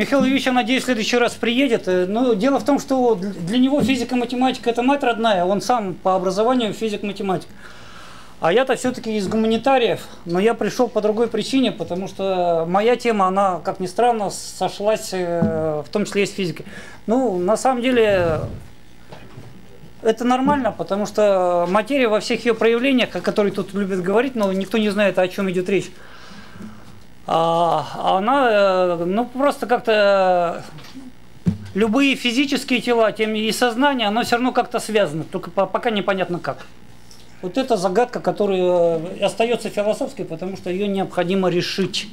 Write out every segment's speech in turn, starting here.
Михаил Юрьевич, я надеюсь, в следующий раз приедет. Э, Но дело в том, что для него физика, математика – это мать родная. Он сам по образованию физик-математик. А я-то все-таки из гуманитариев, но я пришел по другой причине, потому что моя тема, она, как ни странно, сошлась э, в том числе и с физикой. Ну, на самом деле, это нормально, потому что материя во всех ее проявлениях, о которой тут любят говорить, но никто не знает, о чем идет речь. А, она, э, ну, просто как-то любые физические тела, тем и сознание, оно все равно как-то связано, только пока непонятно как. Вот это загадка, которая э, остается философской, потому что ее необходимо решить.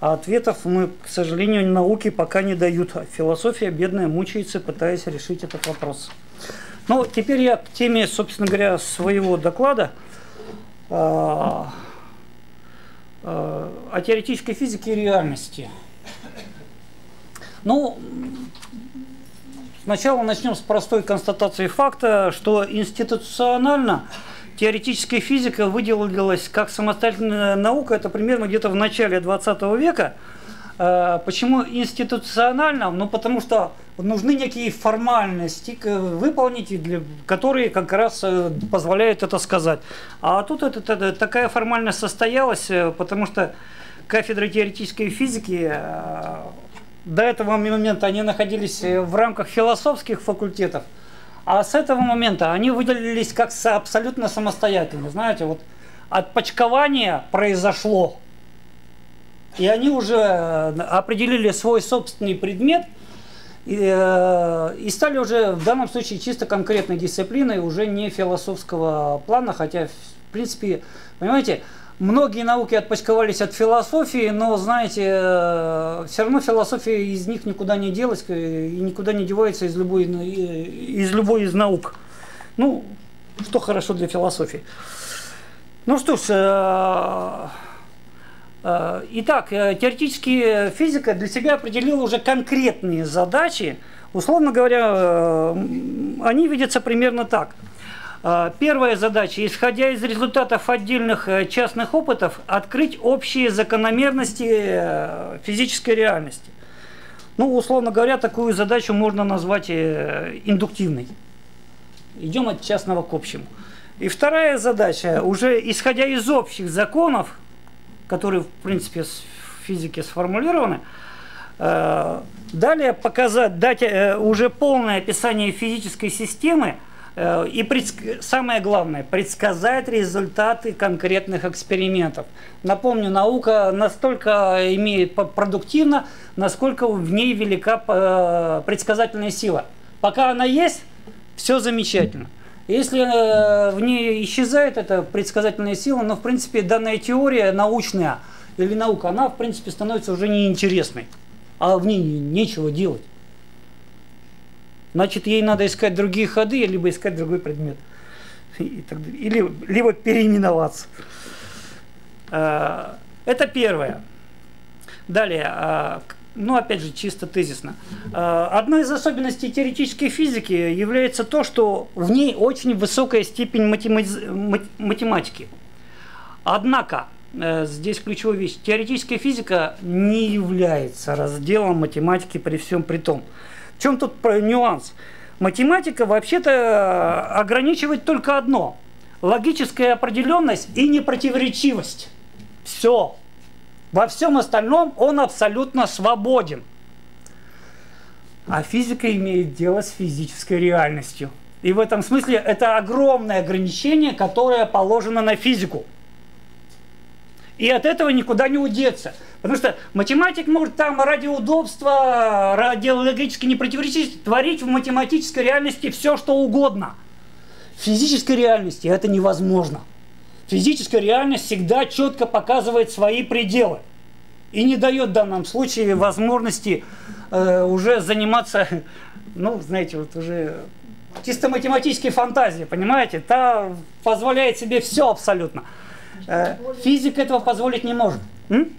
А ответов мы, к сожалению, науки пока не дают. Философия бедная мучается, пытаясь решить этот вопрос. Ну, теперь я к теме, собственно говоря, своего доклада а, а, о теоретической физике и реальности. Ну, сначала начнем с простой констатации факта, что институционально теоретическая физика выделилась как самостоятельная наука, это примерно где-то в начале 20 века. А, почему институционально? Ну, потому что нужны некие формальности выполнить, для, которые как раз э, позволяют это сказать. А тут это, это, такая формальность состоялась, э, потому что кафедры теоретической физики э, до этого момента они находились в рамках философских факультетов, а с этого момента они выделились как абсолютно самостоятельно. Знаете, вот отпочкование произошло. И они уже определили свой собственный предмет и, э, и стали уже в данном случае чисто конкретной дисциплиной, уже не философского плана, хотя, в принципе, понимаете, Многие науки отпочковались от философии, но, знаете, э, все равно философия из них никуда не делась и никуда не девается из любой, из любой из наук. Ну, что хорошо для философии. Ну что ж, э, э, итак, теоретически физика для себя определила уже конкретные задачи. Условно говоря, они видятся примерно так – первая задача, исходя из результатов отдельных э, частных опытов, открыть общие закономерности э, физической реальности. Ну, условно говоря, такую задачу можно назвать э, индуктивной. Идем от частного к общему. И вторая задача, уже исходя из общих законов, которые, в принципе, в физике сформулированы, далее показать, дать уже полное описание физической системы, Э, и самое главное, предсказать результаты конкретных экспериментов. Напомню, наука настолько имеет продуктивно, насколько в ней велика э, предсказательная сила. Пока она есть, все замечательно. Если э, в ней исчезает эта предсказательная сила, но в принципе данная теория научная или наука, она в принципе становится уже неинтересной, а в ней нечего делать значит, ей надо искать другие ходы, либо искать другой предмет. Или, либо переименоваться. А, это первое. Далее, а, ну опять же, чисто тезисно. А, одной из особенностей теоретической физики является то, что в ней очень высокая степень математики. Однако, э, здесь ключевая вещь, теоретическая физика не является разделом математики при всем при том. В чем тут нюанс? Математика вообще-то э, ограничивает только одно – логическая определенность и непротиворечивость. Все. Во всем остальном он абсолютно свободен. А физика имеет дело с физической реальностью. И в этом смысле это огромное ограничение, которое положено на физику. И от этого никуда не удеться. Потому что математик может там ради удобства, ради логической непротиворечивости творить в математической реальности все, что угодно. В физической реальности это невозможно. Физическая реальность всегда четко показывает свои пределы. И не дает в данном случае возможности э, уже заниматься, ну, знаете, вот уже чисто математической фантазией, понимаете? Та позволяет себе все абсолютно. Э, физик этого позволить не может. М?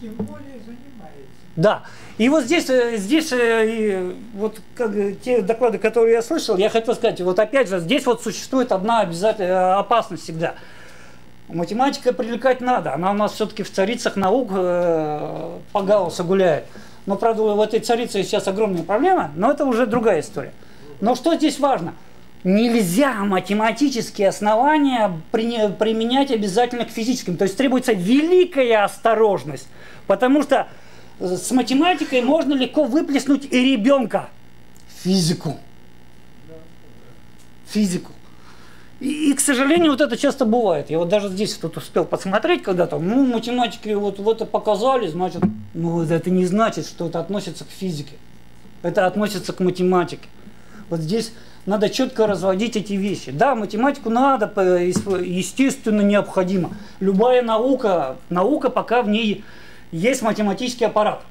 тем более занимается. Да. И вот здесь, э, здесь э, вот как, те доклады, которые я слышал, я хотел сказать, вот опять же, здесь вот существует одна обязательная э, опасность всегда. Математика привлекать надо, она у нас все-таки в царицах наук э, по галусу гуляет. Но, правда, в этой царице сейчас огромная проблема, но это уже другая история. Но что здесь важно? Нельзя математические основания применять обязательно к физическим. То есть требуется великая осторожность. Потому что с математикой можно легко выплеснуть и ребенка. Физику. Физику. И, и, к сожалению, вот это часто бывает. Я вот даже здесь тут успел посмотреть когда-то. Ну, математики вот, вот это показали, значит, ну, это не значит, что это относится к физике. Это относится к математике. Вот здесь надо четко разводить эти вещи. Да, математику надо, естественно, необходимо. Любая наука, наука пока в ней есть математический аппарат.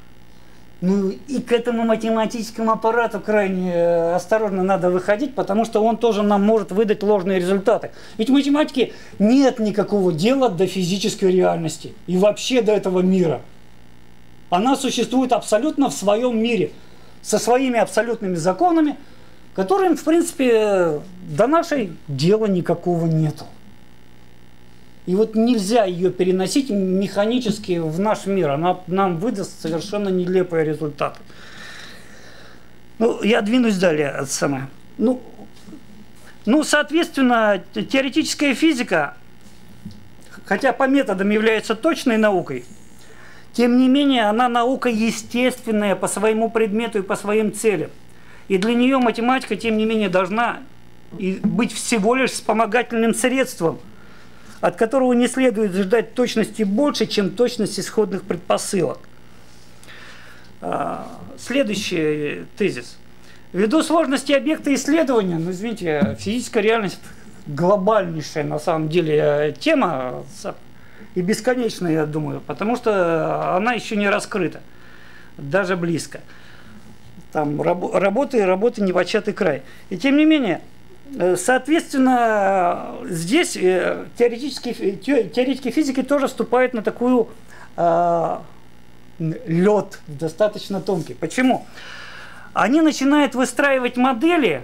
Ну и к этому математическому аппарату крайне э, осторожно надо выходить, потому что он тоже нам может выдать ложные результаты. Ведь в математике нет никакого дела до физической реальности и вообще до этого мира. Она существует абсолютно в своем мире, со своими абсолютными законами, которым, в принципе, до нашей дела никакого нету. И вот нельзя ее переносить механически в наш мир. Она нам выдаст совершенно нелепые результаты. Ну, я двинусь далее. Самое. Ну, ну, соответственно, теоретическая физика, хотя по методам является точной наукой, тем не менее, она наука естественная по своему предмету и по своим целям. И для нее математика, тем не менее, должна быть всего лишь вспомогательным средством – от которого не следует ждать точности больше, чем точность исходных предпосылок. А, следующий тезис. Ввиду сложности объекта исследования, ну извините, физическая реальность глобальнейшая на самом деле тема и бесконечная, я думаю, потому что она еще не раскрыта, даже близко. Там раб, работы и работы не початый край. И тем не менее, соответственно, здесь э, теоретические, теоретики физики тоже вступают на такую э, лед достаточно тонкий. Почему? Они начинают выстраивать модели,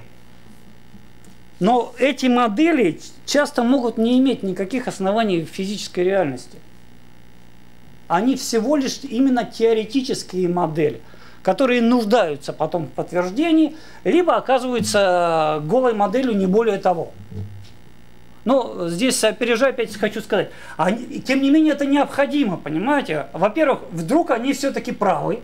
но эти модели часто могут не иметь никаких оснований в физической реальности. Они всего лишь именно теоретические модели – которые нуждаются потом в подтверждении, либо оказываются голой моделью, не более того. Но здесь, опережая, опять хочу сказать, они, тем не менее это необходимо, понимаете? Во-первых, вдруг они все-таки правы,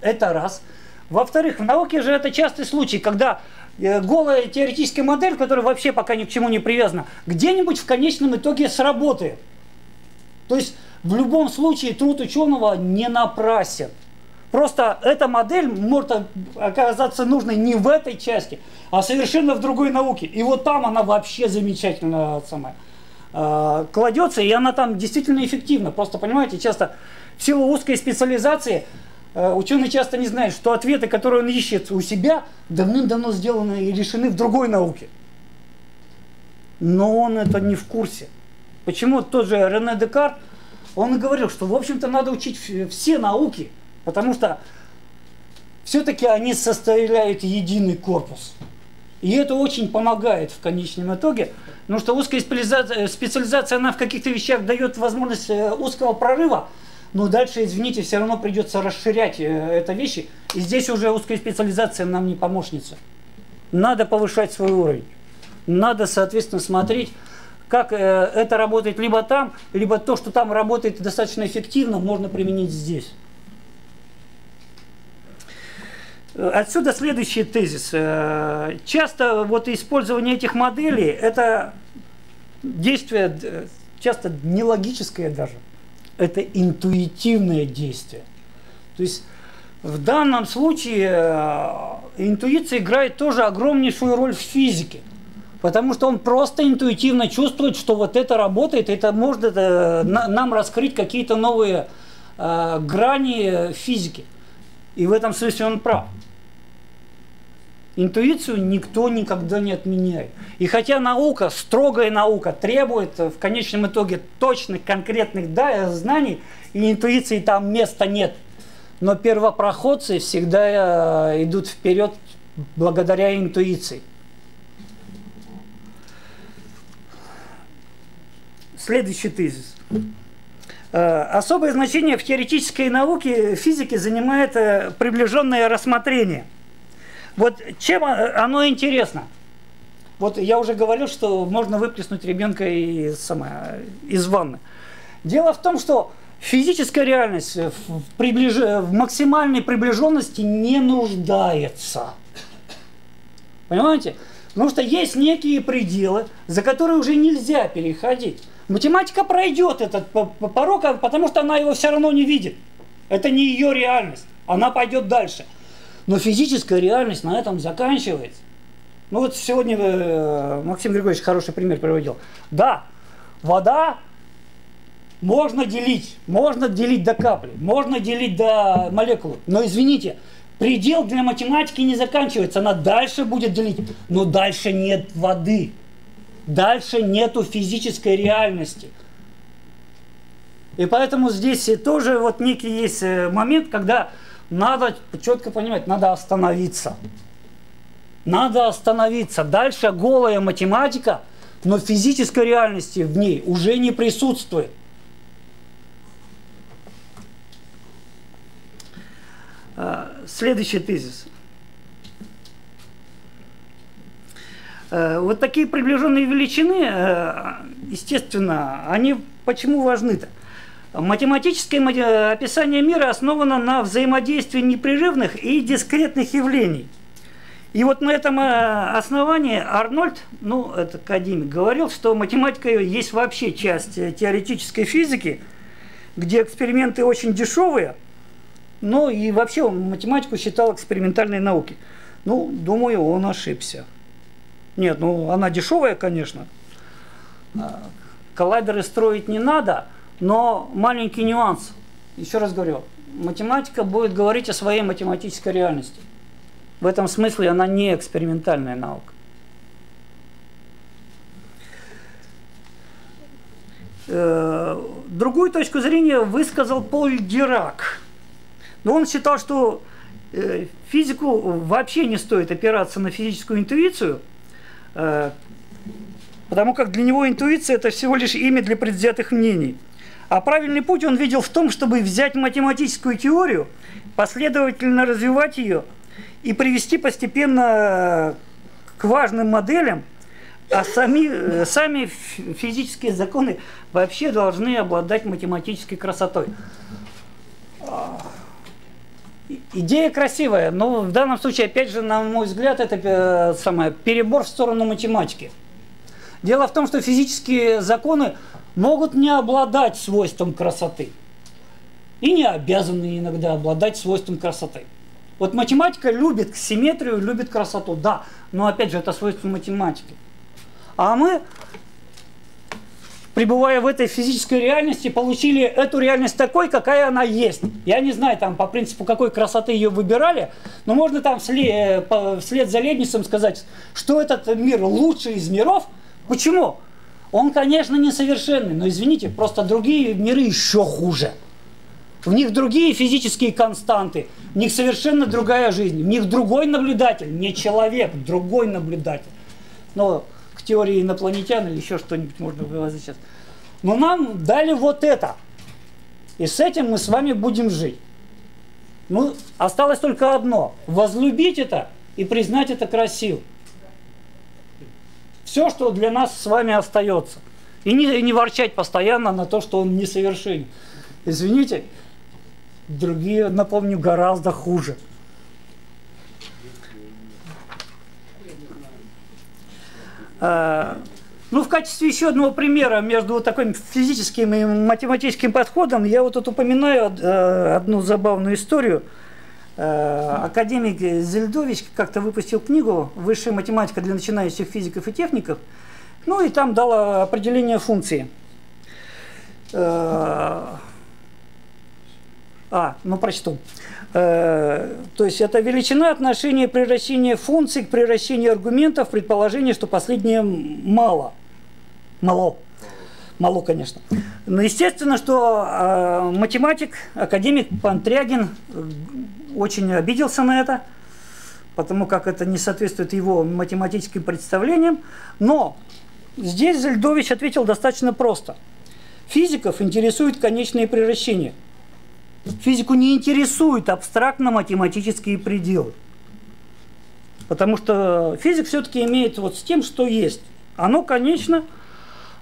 это раз. Во-вторых, в науке же это частый случай, когда э, голая теоретическая модель, которая вообще пока ни к чему не привязана, где-нибудь в конечном итоге сработает. То есть в любом случае труд ученого не напрасен. Просто эта модель может оказаться нужной не в этой части, а совершенно в другой науке. И вот там она вообще замечательно самая, э, кладется, и она там действительно эффективна. Просто, понимаете, часто в силу узкой специализации э, ученый часто не знает, что ответы, которые он ищет у себя, давным-давно сделаны и решены в другой науке. Но он это не в курсе. Почему тот же Рене Декарт, он говорил, что, в общем-то, надо учить все науки – Потому что все-таки они составляют единый корпус. И это очень помогает в конечном итоге, потому что узкая специализация, специализация она в каких-то вещах дает возможность э, узкого прорыва, но дальше, извините, все равно придется расширять э, это вещи. И здесь уже узкая специализация нам не помощница. Надо повышать свой уровень. Надо, соответственно, смотреть, как э, это работает либо там, либо то, что там работает достаточно эффективно, можно применить здесь. Отсюда следующий тезис. Э, часто вот использование этих моделей – это действие э, часто не логическое даже, это интуитивное действие. То есть в данном случае э, интуиция играет тоже огромнейшую роль в физике. Потому что он просто интуитивно чувствует, что вот это работает, это может нам раскрыть какие-то новые грани физики. И в этом смысле он прав. Интуицию никто никогда не отменяет. И хотя наука, строгая наука, требует в конечном итоге точных, конкретных да, знаний, и интуиции там места нет. Но первопроходцы всегда э, идут вперед благодаря интуиции. Следующий тезис. Э, особое значение в теоретической науке физики занимает э, приближенное рассмотрение. Вот чем оно интересно? Вот я уже говорил, что можно выплеснуть ребенка из, самое, из ванны. Дело в том, что физическая реальность в, приближ... в максимальной приближенности не нуждается. Понимаете? Потому что есть некие пределы, за которые уже нельзя переходить. Математика пройдет этот порог, а потому что она его все равно не видит. Это не ее реальность. Она пойдет дальше. Но физическая реальность на этом заканчивается. Ну вот сегодня э, Максим Григорьевич хороший пример приводил. Да, вода можно делить, можно делить до капли, можно делить до молекулы. Но извините, предел для математики не заканчивается, она дальше будет делить, но дальше нет воды. Дальше нету физической реальности. И поэтому здесь тоже вот некий есть э, момент, когда надо четко понимать, надо остановиться. Надо остановиться. Дальше голая математика, но физической реальности в ней уже не присутствует. А, следующий тезис. Э, вот такие приближенные величины, э, естественно, они почему важны-то? Математическое описание мира основано на взаимодействии непрерывных и дискретных явлений. И вот на этом э, основании Арнольд, ну, это академик, говорил, что математика есть вообще часть теоретической физики, где эксперименты очень дешевые, ну и вообще он математику считал экспериментальной наукой. Ну, думаю, он ошибся. Нет, ну она дешевая, конечно. Коллайдеры строить не надо, но маленький нюанс. Еще раз говорю, математика будет говорить о своей математической реальности. В этом смысле она не экспериментальная наука. Э, другую точку зрения высказал Поль Дирак. Но он считал, что э, физику вообще не стоит опираться на физическую интуицию – Э, потому как для него интуиция – это всего лишь имя для предвзятых мнений. А правильный путь он видел в том, чтобы взять математическую теорию, последовательно развивать ее и привести постепенно к важным моделям, а сами, э, сами физические законы вообще должны обладать математической красотой. Идея красивая, но в данном случае, опять же, на мой взгляд, это э, самое, перебор в сторону математики. Дело в том, что физические законы могут не обладать свойством красоты. И не обязаны иногда обладать свойством красоты. Вот математика любит симметрию, любит красоту, да, но опять же это свойство математики. А мы пребывая в этой физической реальности, получили эту реальность такой, какая она есть. Я не знаю, там по принципу какой красоты ее выбирали, но можно там вслед, вслед за Лебницем сказать, что этот мир лучший из миров. Почему? Он, конечно, несовершенный, но извините, просто другие миры еще хуже. В них другие физические константы, в них совершенно другая жизнь, в них другой наблюдатель, не человек, другой наблюдатель. Но теории инопланетян или еще что-нибудь можно вывозить сейчас. Но нам дали вот это. И с этим мы с вами будем жить. Ну, осталось только одно. Возлюбить это и признать это красиво. Все, что для нас с вами остается. И не, и не ворчать постоянно на то, что он несовершенен. Извините, другие, напомню, гораздо хуже. А, ну, в качестве еще одного примера между вот таким физическим и математическим подходом я вот тут упоминаю э, одну забавную историю. Э, академик Зельдович как-то выпустил книгу «Высшая математика для начинающих физиков и техников», ну и там дал определение функции. Э, а, ну прочту. Э, то есть это величина отношения превращения функций к превращению аргументов, предположение, что последнее мало. Мало. Мало, конечно. Но естественно, что математик, академик Пантрягин очень обиделся на это, потому как это не соответствует его математическим представлениям. Но здесь Зельдович ответил достаточно просто. Физиков интересуют конечные превращения. Физику не интересуют абстрактно-математические пределы. Потому что физик все-таки имеет вот с тем, что есть. Оно конечно,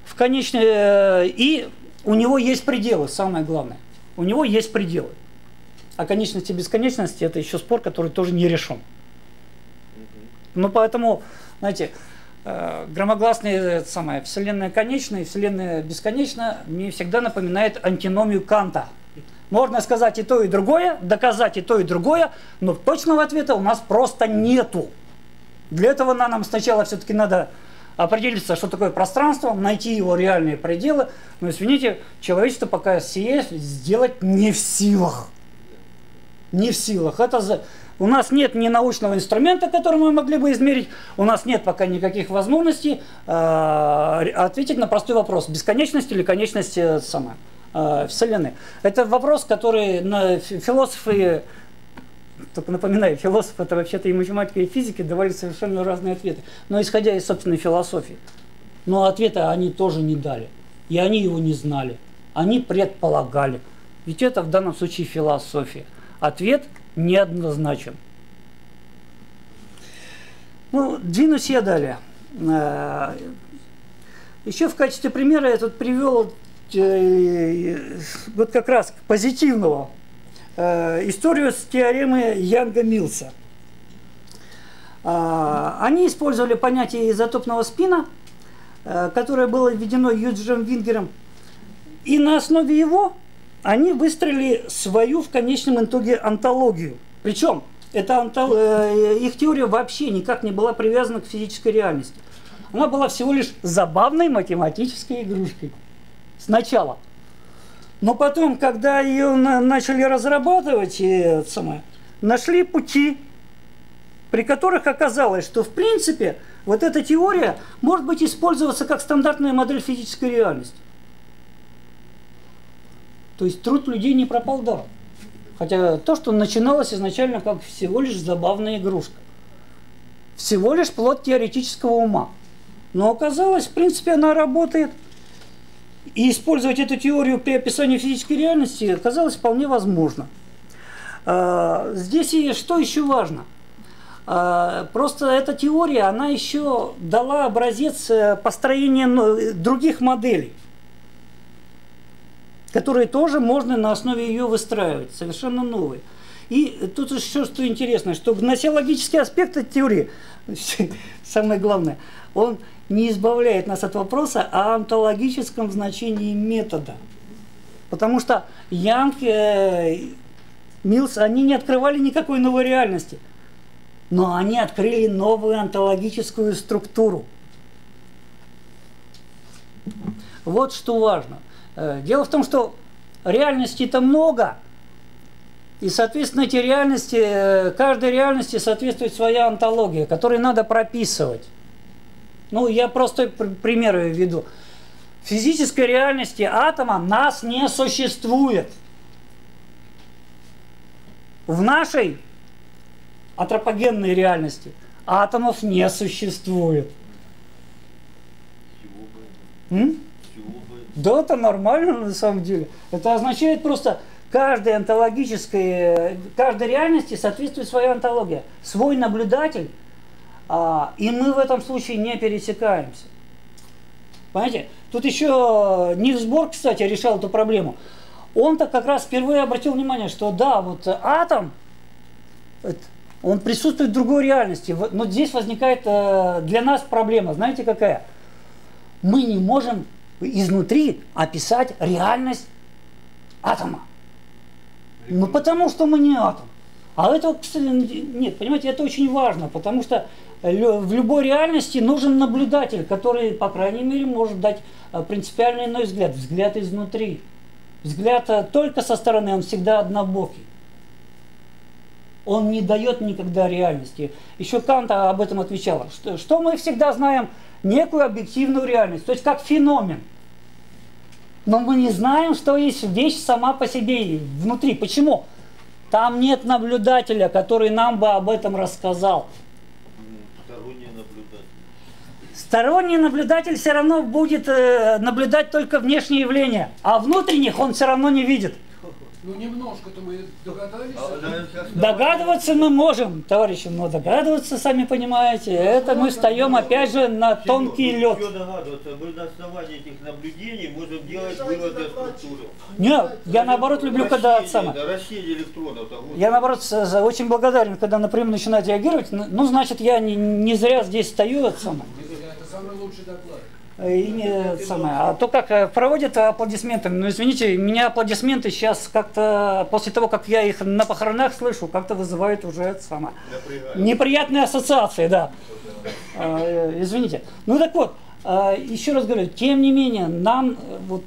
в конечное, и у него есть пределы, самое главное. У него есть пределы. А конечности и бесконечности – это еще спор, который тоже не решен. Ну, поэтому, знаете, э, громогласная самая Вселенная конечная и Вселенная бесконечна мне всегда напоминает антиномию Канта. Можно сказать и то, и другое, доказать и то, и другое, но точного ответа у нас просто нету. Для этого нам сначала все-таки надо определиться, что такое пространство, найти его реальные пределы. Но извините, человечество пока сие сделать не в силах. Не в силах. Это за... У нас нет ни научного инструмента, который мы могли бы измерить, у нас нет пока никаких возможностей э, ответить на простой вопрос, бесконечность или конечность э, самой э, Вселенной. Это вопрос, который на философы только напоминаю, философы это вообще-то и математика, и физики давали совершенно разные ответы. Но исходя из собственной философии. Но ответа они тоже не дали. И они его не знали. Они предполагали. Ведь это в данном случае философия. Ответ неоднозначен. Ну, двинусь я далее. Э, Еще в качестве примера я тут привел э, вот как раз позитивного Э, историю с теоремы Янга-Милса. А, они использовали понятие изотопного спина, которое было введено Юджем Вингером, и на основе его они выстроили свою в конечном итоге антологию. Причем эта антол... Э, их теория вообще никак не была привязана к физической реальности. Она была всего лишь забавной математической игрушкой. Сначала – но потом, когда ее начали разрабатывать, и, самое, нашли пути, при которых оказалось, что в принципе вот эта теория может быть использоваться как стандартная модель физической реальности. То есть труд людей не пропал даром. Хотя то, что начиналось изначально как всего лишь забавная игрушка. Всего лишь плод теоретического ума. Но оказалось, в принципе, она работает – и использовать эту теорию при описании физической реальности оказалось вполне возможно. А, здесь и что еще важно? А, просто эта теория, она еще дала образец э, построения ну, других моделей, которые тоже можно на основе ее выстраивать, совершенно новые. И тут еще что интересно, что гносеологический аспект этой теории, самое главное, он не избавляет нас от вопроса о онтологическом значении метода. Потому что Янг, э, Милс, они не открывали никакой новой реальности, но они открыли новую онтологическую структуру. Вот что важно. Э, дело в том, что реальностей-то много, и, соответственно, эти реальности, э, каждой реальности соответствует своя онтология, которую надо прописывать. Ну, я просто примеры веду. В физической реальности атома нас не существует. В нашей антропогенной реальности атомов не существует. М? Да, это нормально на самом деле. Это означает просто, каждой онтологической, каждой реальности соответствует своя онтология. Свой наблюдатель а, и мы в этом случае не пересекаемся. Понимаете? Тут еще Нильс Бор, кстати, решал эту проблему. Он-то как раз впервые обратил внимание, что да, вот атом, он присутствует в другой реальности. Но здесь возникает э, для нас проблема. Знаете какая? Мы не можем изнутри описать реальность атома. Ну потому что мы не атом. А это, нет, понимаете, это очень важно, потому что в любой реальности нужен наблюдатель, который, по крайней мере, может дать э, принципиальный иной взгляд, взгляд изнутри. Взгляд э, только со стороны, он всегда однобокий. Он не дает никогда реальности. Еще Кант об этом отвечал, что, что мы всегда знаем некую объективную реальность, то есть как феномен. Но мы не знаем, что есть вещь сама по себе внутри. Почему? Там нет наблюдателя, который нам бы об этом рассказал. Сторонний наблюдатель все равно будет э, наблюдать только внешние явления, а внутренних он все равно не видит. Ну немножко-то мы догадались. А, Догадываться мы можем, товарищи, но догадываться, сами понимаете, это мы встаем опять же на тонкий лед. догадываться? Мы на основании этих наблюдений можем делать выводы структуры. Нет, я наоборот люблю, когда. Я наоборот очень благодарен, когда напрямую начинает реагировать. Ну, значит, я не, не зря здесь стою от самого. Это самый лучший доклад. Э, и не самое. А то как э, проводят аплодисменты, ну извините, меня аплодисменты сейчас как-то после того, как я их на похоронах слышу, как-то вызывают уже самое. Неприятные ассоциации, да. Э, извините. Ну так вот, еще раз говорю, тем не менее, нам вот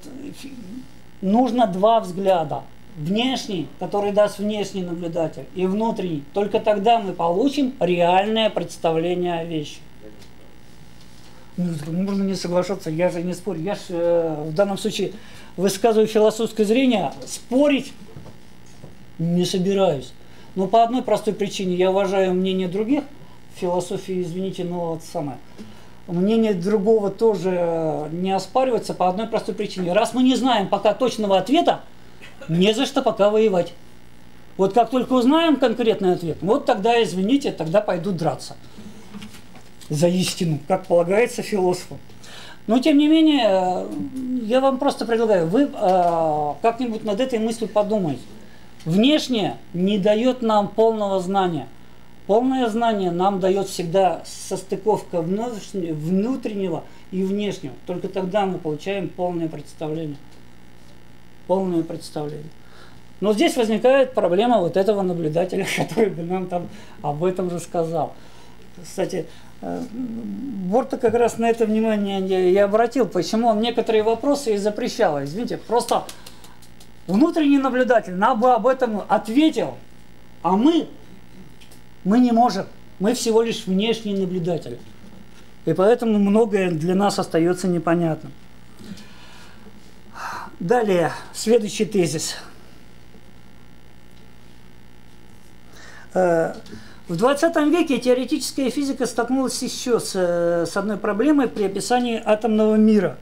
нужно два взгляда. Внешний, который даст внешний наблюдатель, и внутренний. Только тогда мы получим реальное представление о вещи. Ну, можно не соглашаться, я же не спорю. Я же э, в данном случае высказываю философское зрение, спорить не собираюсь. Но по одной простой причине я уважаю мнение других, философии, извините, но вот самое. Мнение другого тоже не оспаривается по одной простой причине. Раз мы не знаем пока точного ответа, не за что пока воевать. Вот как только узнаем конкретный ответ, вот тогда, извините, тогда пойдут драться за истину, как полагается философу. Но тем не менее, я вам просто предлагаю, вы э, как-нибудь над этой мыслью подумайте. Внешнее не дает нам полного знания. Полное знание нам дает всегда состыковка внутреннего и внешнего. Только тогда мы получаем полное представление. Полное представление. Но здесь возникает проблема вот этого наблюдателя, который бы нам там об этом рассказал. Кстати, Э, Борта как раз на это внимание я обратил, почему он некоторые вопросы и запрещал. Извините, просто внутренний наблюдатель нам бы об этом ответил, а мы, мы не можем. Мы всего лишь внешний наблюдатель. И поэтому многое для нас остается непонятным. Далее, следующий тезис. В 20 веке теоретическая физика столкнулась еще с, э, с одной проблемой при описании атомного мира.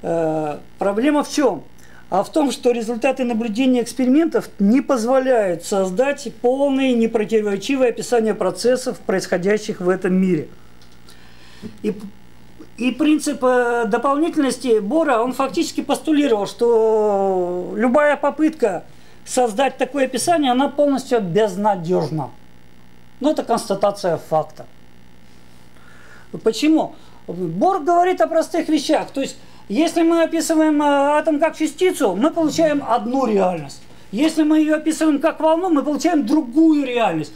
Э, проблема в чем? А в том, что результаты наблюдения экспериментов не позволяют создать полное непротиворечивое описание процессов, происходящих в этом мире. И, и принцип э, дополнительности Бора, он фактически постулировал, что любая попытка создать такое описание, она полностью безнадежна. Но это констатация факта. Почему? Борг говорит о простых вещах. То есть, если мы описываем э, атом как частицу, мы получаем одну реальность. Если мы ее описываем как волну, мы получаем другую реальность.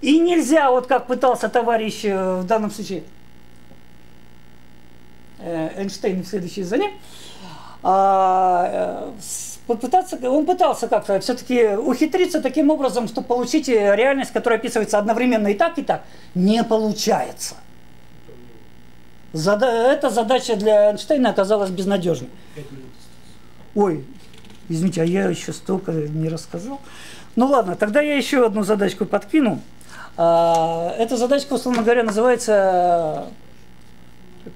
И нельзя, вот как пытался товарищ э, в данном случае э, Эйнштейн, следующий за ним, попытаться, он пытался как-то все-таки ухитриться таким образом, чтобы получить реальность, которая описывается одновременно и так, и так. Не получается. Зада эта задача для Эйнштейна оказалась безнадежной. Ой, извините, а я еще столько не рассказал. Ну ладно, тогда я еще одну задачку подкину. А, эта задачка, условно говоря, называется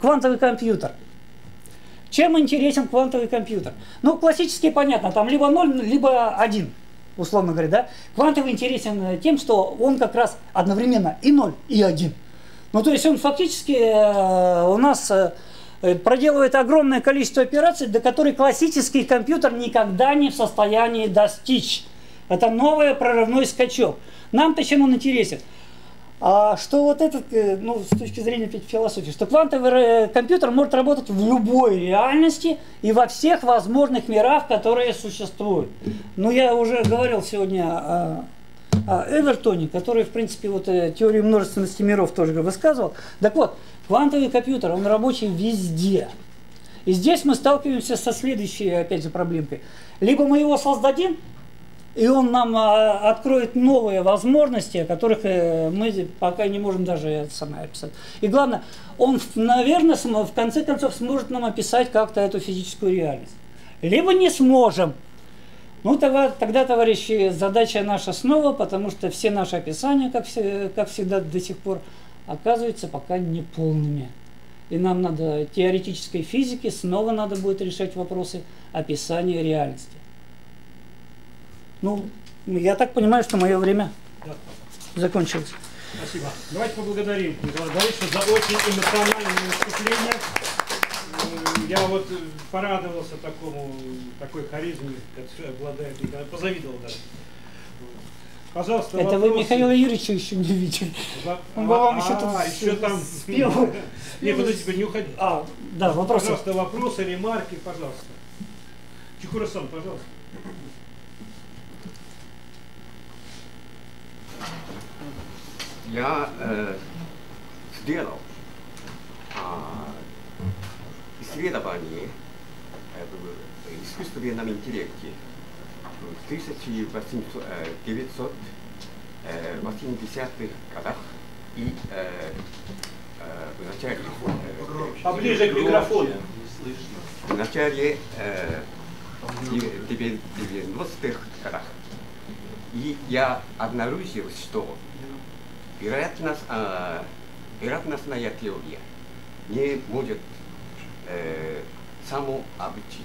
квантовый компьютер. Чем интересен квантовый компьютер? Ну, классически понятно, там либо 0, либо 1, условно говоря, да? Квантовый интересен э, тем, что он как раз одновременно и 0, и 1. Ну, то есть он фактически э, у нас э, проделывает огромное количество операций, до которых классический компьютер никогда не в состоянии достичь. Это новый прорывной скачок. Нам-то чем он интересен? А что вот этот, э, ну, с точки зрения философии, что квантовый э, компьютер может работать в любой реальности и во всех возможных мирах, которые существуют. Ну, я уже говорил сегодня о, о Эвертоне, который, в принципе, вот э, теорию множественности миров тоже высказывал. Так вот, квантовый компьютер, он рабочий везде. И здесь мы сталкиваемся со следующей, опять же, проблемкой. Либо мы его создадим, и он нам а, откроет новые возможности, о которых э, мы пока не можем даже самое описать. И главное, он, наверное, в конце концов сможет нам описать как-то эту физическую реальность. Либо не сможем. Ну, тогда, тогда, товарищи, задача наша снова, потому что все наши описания, как, все, как всегда до сих пор, оказываются пока неполными. И нам надо теоретической физики, снова надо будет решать вопросы описания реальности. Ну, я так понимаю, что мое время Да. закончилось. Спасибо. Давайте поблагодарим Николая Борисовича за очень эмоциональное выступление. Я вот э, порадовался такому, такой харизме, которой обладает Николай, позавидовал даже. Пожалуйста, Это вы вопросы. Михаила Юрьевича еще не видели. Он бы вам а, еще тут а, еще там спел. Не, подождите, не уходи. А, да, вопросы. Пожалуйста, вопросы, ремарки, пожалуйста. Чикура-сан, пожалуйста. Я э, сделал а, исследование э, в искусственном интеллекте в 1980-х годах и э, э, в начале, э, Поближе к микрофону. в начале э, дев- девя- 90-х годах. И я обнаружил, что вероятность, а, вероятностная теория не может э, самообучить.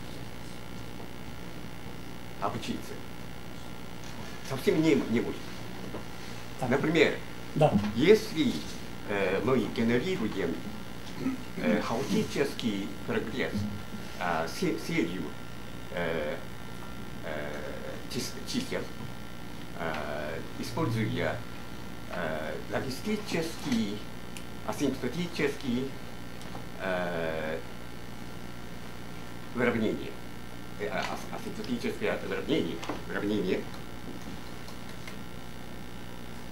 Обучиться. Совсем не, не может. Так. Например, Да. если э, мы генерируем э, хаотический прогресс, се- серию э, э, чис- чисел, э, используя э, логистический, асимптотический э, уравнение, э, ас- асимптотическое уравнение, уравнение,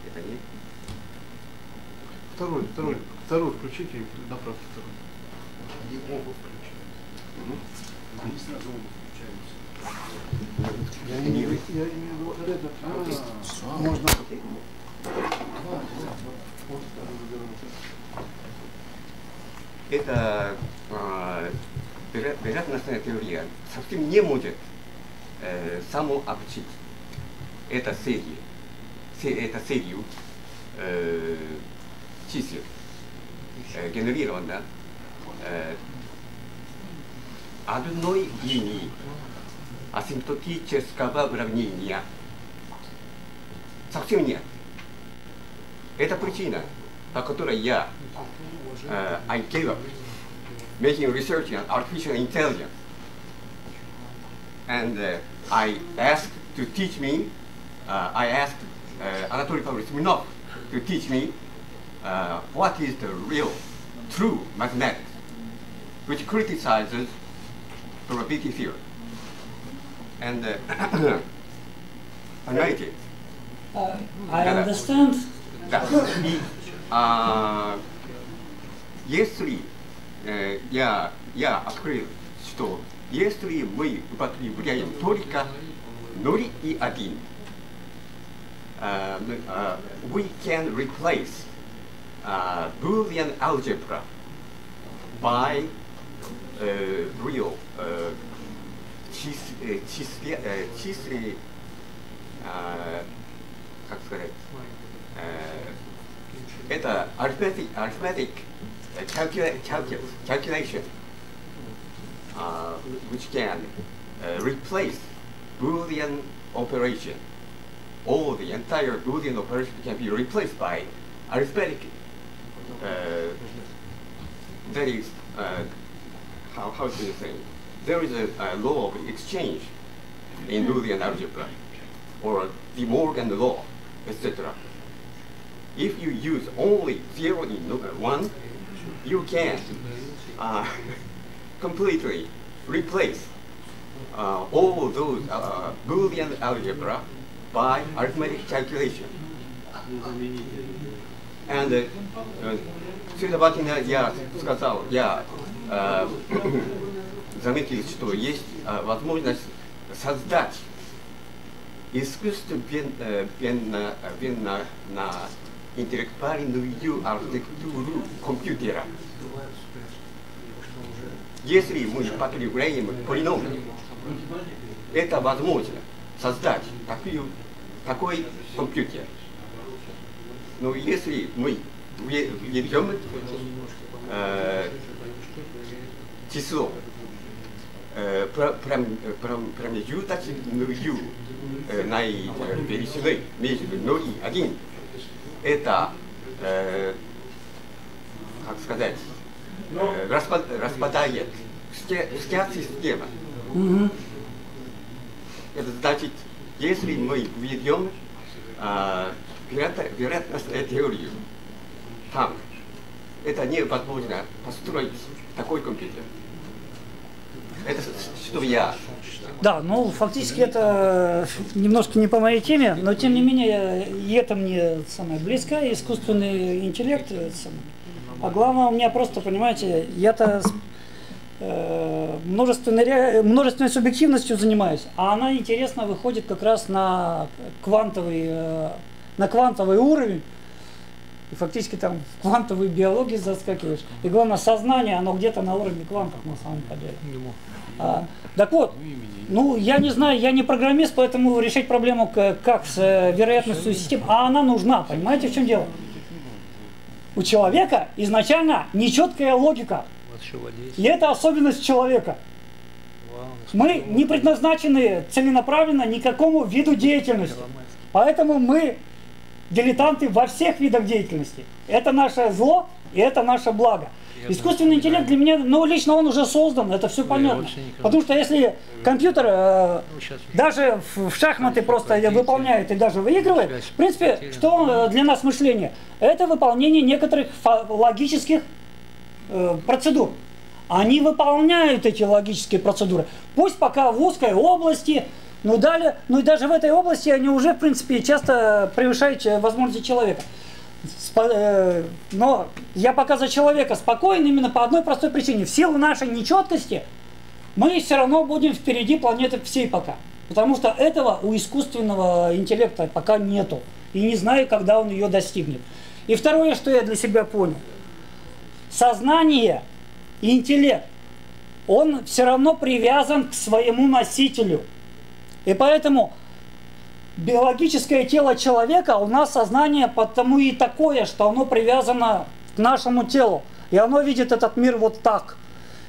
это не Второй, второй, второй включите и направьте второй. Они оба включаются. Они сразу оба. Можно. Эта а, веро- вероятностная теория совсем не может э, самообучить это серию, се, это серию э, чисел, э, генерирована э, одной линии асимптотического уравнения. Совсем нет. Это причина, по которой я uh, I gave up making research on artificial intelligence. And uh, I asked to teach me, uh, I asked uh, Anatoly Pavlovich Smirnov to teach me uh, what is the real, true mathematics, which criticizes probability theory. And uh, analytics. Uh, I understand. Да. И а, если э, я, я открыл, что если мы употребляем только 0 и 1, uh, uh, we can replace uh, Boolean algebra by uh, real uh, чис, э, числе, э, числе, а, как сказать, э, это arithmetic, arithmetic uh, calcula, calculus, calculation, uh, which can uh, replace Boolean operation. All the entire Boolean operation can be replaced by arithmetic. Uh, that is, uh, how, how do you say? there is a, a law of exchange in hmm. Boolean algebra, or the Morgan law, etc. If you use only zero in one, you can uh, completely replace uh, all those uh, Boolean algebra by arithmetic calculation. And uh, uh, Batina, yeah, yeah, uh, заметил, что есть э, возможность создать искусственно венно, на интеллектуальную архитектуру компьютера. Если мы потребляем полиномы, это возможно создать такую, такой компьютер. Но если мы введем э, число э, про- пром- э, пром- промежуточную э, наи- э, величины между 0 и 1. Это, э, как сказать, э, распад- распадает вся система. Это значит, если мы введем а, вероятно- вероятностную теорию, там это невозможно построить такой компьютер. Это что я Да, ну фактически это немножко не по моей теме, но тем не менее и это мне самое близко, искусственный интеллект. А главное у меня просто, понимаете, я-то э, множественной, множественной субъективностью занимаюсь, а она интересно выходит как раз на квантовый, э, на квантовый уровень. И фактически там в квантовой биологии заскакиваешь. И главное, сознание, оно где-то на уровне квантов на самом деле. А, так вот, ну, я не знаю, я не программист, поэтому решить проблему как с э, вероятностью систем, а она нужна, понимаете, в чем дело? У человека изначально нечеткая логика. И это особенность человека. Мы не предназначены целенаправленно никакому виду деятельности. Поэтому мы дилетанты во всех видах деятельности. Это наше зло и это наше благо. Искусственный интеллект для меня, ну лично он уже создан, это все понятно. Потому что если компьютер э, Ну, даже в, в шахматы просто выполняет и даже выигрывает, в принципе, что э, для нас мышление? Это выполнение некоторых логических э, процедур. Они выполняют эти логические процедуры. Пусть пока в узкой области, но далее, ну и даже в этой области они уже, в принципе, часто превышают возможности человека. Э, Но я пока за человека спокоен именно по одной простой причине. В силу нашей нечеткости мы все равно будем впереди планеты всей пока. Потому что этого у искусственного интеллекта пока нету. И не знаю, когда он ее достигнет. И второе, что я для себя понял. Сознание и интеллект, он все равно привязан к своему носителю. И поэтому биологическое тело человека, у нас сознание потому и такое, что оно привязано к нашему телу. И оно видит этот мир вот так.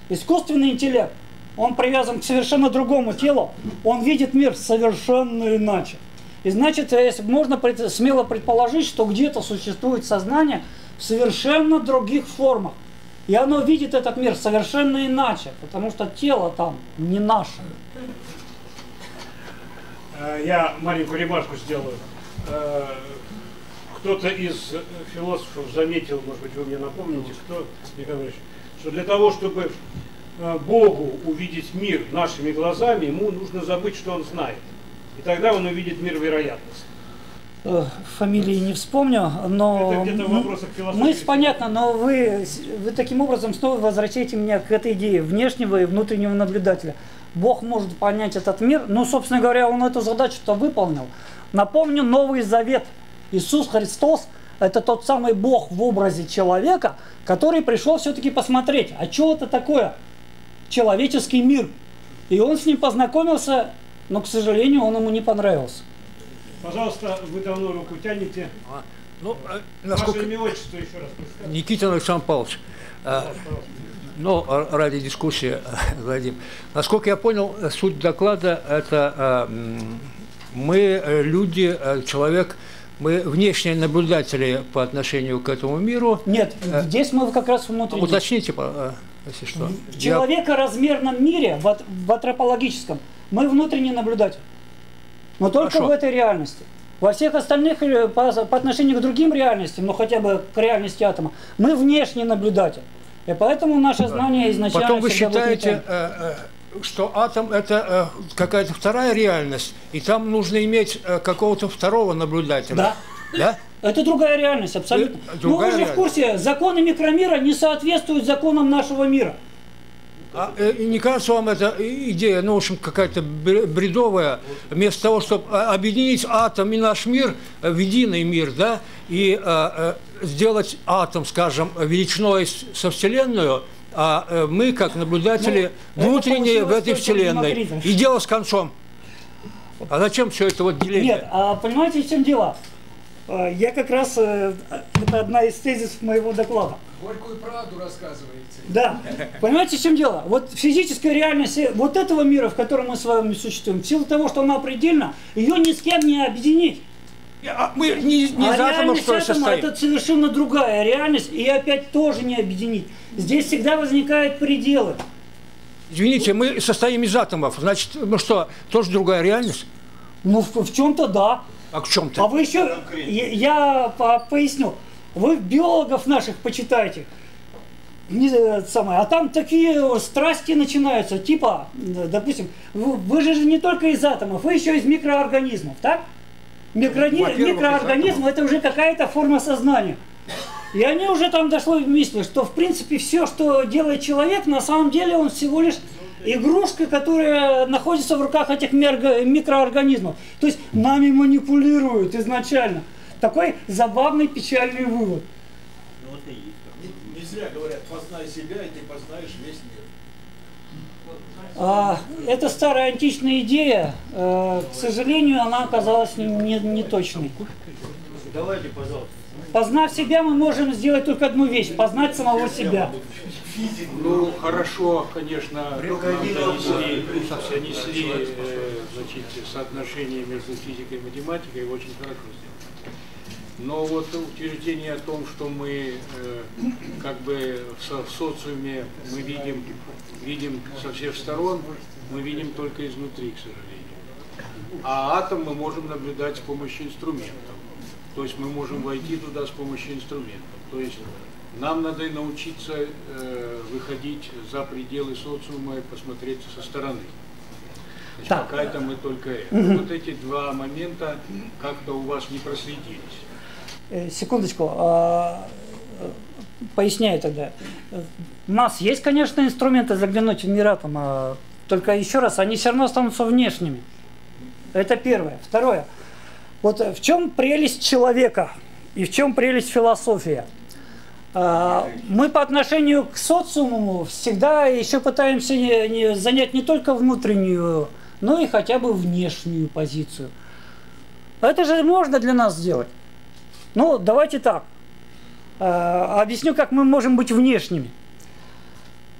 Искусственный интеллект, он привязан к совершенно другому телу, он видит мир совершенно иначе. И значит, если можно смело предположить, что где-то существует сознание в совершенно других формах. И оно видит этот мир совершенно иначе, потому что тело там не наше. Э, Я маленькую ремарку сделаю. Э, Кто-то из э, философов заметил, может быть, вы мне напомните, кто, Николай Ильич, что для того, чтобы Богу увидеть мир нашими глазами, ему нужно забыть, что он знает. И тогда он увидит мир вероятности. Фамилии не вспомню, но Это где-то в м- вопросах философии. мысль понятна, но вы, вы таким образом снова возвращаете меня к этой идее внешнего и внутреннего наблюдателя. Бог может понять этот мир, ну, собственно говоря, он эту задачу-то выполнил. Напомню, Новый Завет. Иисус Христос – это тот самый Бог в образе человека, который пришел все-таки посмотреть, а что это такое человеческий мир. И он с ним познакомился, но, к сожалению, он ему не понравился. Пожалуйста, вы давно руку тянете. Ну, э, Ваше насколько... имя, отчество еще раз. Никитин Александр Павлович, э, ну, ради дискуссии, э, Владимир, насколько я понял, э, суть доклада – это э, м, мы, э, люди, э, человек, мы внешние наблюдатели по отношению к этому миру. Нет, здесь мы как раз внутренне. Уточните, э, если что. В человекоразмерном мире, в, антропологическом, мы внутренний наблюдатель. Но только Хорошо. в этой реальности. Во всех остальных, э, по, по отношению к другим реальностям, ну хотя бы к реальности атома, мы внешний наблюдатель. И поэтому наше знание изначально Потом вы считаете, э, э, что атом это э, какая-то вторая реальность, и там нужно иметь э, какого-то второго наблюдателя. Да. Да? Это другая реальность, абсолютно. Э, Ну другая вы же в реальность. курсе, законы микромира не соответствуют законам нашего мира. А, э, не кажется вам эта идея, ну, в общем, какая-то бре- бредовая, вместо того, чтобы объединить атом и наш мир э, в единый мир, да, и э, э, сделать атом, скажем, величиной со Вселенную, а э, мы, как наблюдатели, Ну, внутренние в этой Вселенной. И дело с концом. А зачем все это вот деление? Нет, а понимаете, в чем дело? Э, Я как раз э, Это одна из тезисов моего доклада. Горькую правду рассказываете. Да. Понимаете, в чем дело? Вот физическая реальность э, вот этого мира, в котором мы с вами существуем, в силу того, что она предельна, ее ни с кем не объединить. А Мы не, не а из атома, что атома состоим? это совершенно другая реальность, и опять тоже не объединить. Здесь всегда возникают пределы. Извините, мы состоим из атомов. Значит, ну что, тоже другая реальность? Ну, в, в чем-то да. А в чем-то? А вы еще, я, я по- поясню, вы биологов наших почитайте. Не, э, самое, а там такие страсти начинаются, типа, э, допустим, вы, вы же не только из атомов, вы еще из микроорганизмов, так? Микрони- микроорганизм это уже какая-то форма сознания. И они уже там дошло в мысли, что в принципе все, что делает человек, на самом деле он всего лишь игрушка, которая находится в руках этих микроорганизмов. То есть нами манипулируют изначально. Такой забавный печальный вывод. Ну вот и есть. Не, не зря говорят, познай себя, и ты познаешь весь мир. А, это старая античная идея, э, к сожалению, она оказалась не, не- точной. Давайте, пожалуйста. Познав себя, мы можем сделать только одну вещь – познать самого себя. Ну, хорошо, конечно, донесли, донесли э, значит, соотношение между физикой и математикой, очень хорошо. Но вот утверждение о том, что мы э, как бы в, со- в социуме мы видим, видим со всех сторон, мы видим только изнутри, к сожалению. А атом мы можем наблюдать с помощью инструментов. То есть мы можем войти туда с помощью инструментов. То есть нам надо и научиться э, выходить за пределы социума и посмотреть со стороны. Значит, Так. пока это мы только это. Вот эти два момента как-то у вас не проследились. Э, Секундочку, а, э, поясняю тогда. У нас есть, конечно, инструменты заглянуть в мир атома, только еще раз, они все равно останутся внешними. Это первое. Второе. Вот в чем прелесть человека и в чем прелесть философия? А, Мы по отношению к социуму всегда еще пытаемся занять не только внутреннюю, но и хотя бы внешнюю позицию. Это же можно для нас сделать. Ну, давайте так. Э, Объясню, как мы можем быть внешними.